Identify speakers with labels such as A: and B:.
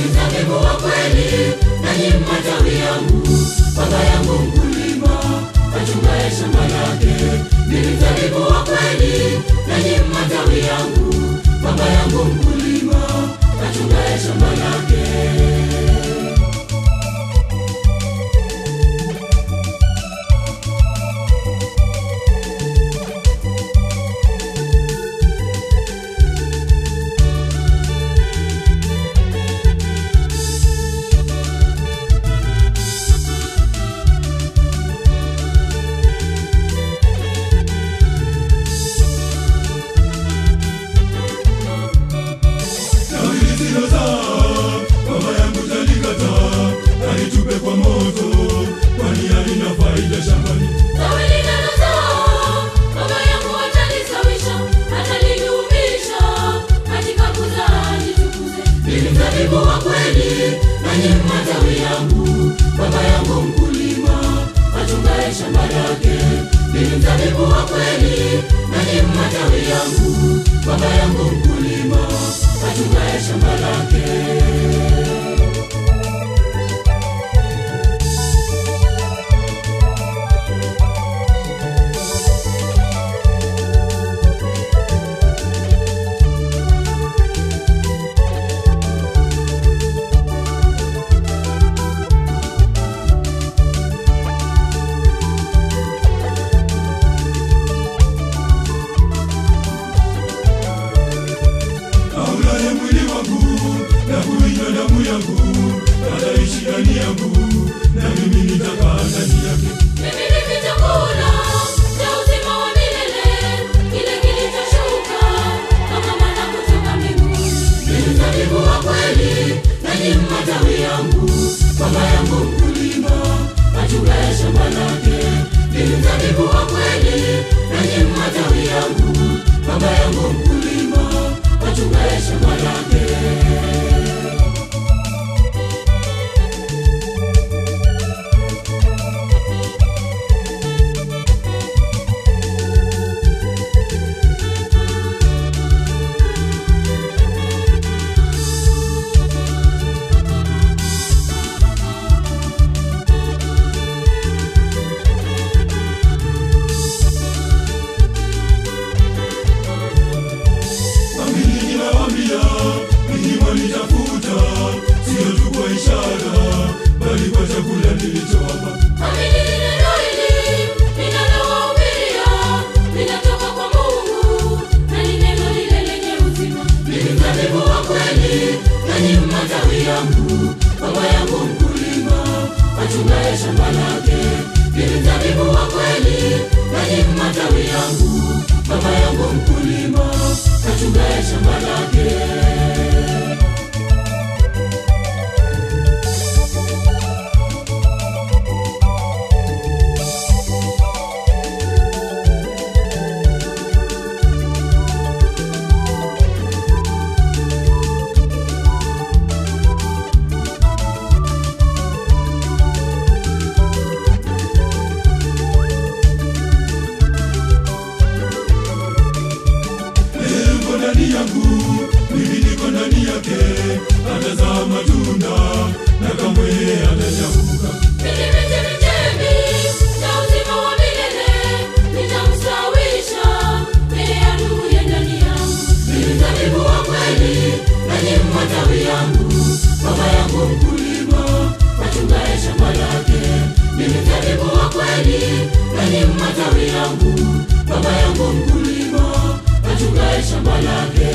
A: mzabibu wa kweli nanyi matawi yangu baba yangu mkulima achungaye shamba lake. Ni mzabibu wa kweli matunda yake ni mzabibu wa kweli nanyi matawi yangu baba yangu mkulima achungaye shamba lake. Yangu ataishi ndani yangu na mimi nitakaa ndani yake. Mimi ndimi nanyi matawi yangu. Baba yangu mkulima, achungaye shamba lake. Wa kweli, matawi yangu. Baba yangu mkulima, achungaye shamba lake.
B: Matunda na kamwe hatachafuka.
A: Mimi chemichemi cha uzima wa milele, nitamstawisha mbele ya ndugu ya ndani yangu. Mimi mzabibu wa kweli, nanyi matawi yangu. Baba yangu mkulima, achungaye shamba lake. Mimi mzabibu wa kweli, nanyi matawi yangu. Baba yangu mkulima, achungaye shamba lake.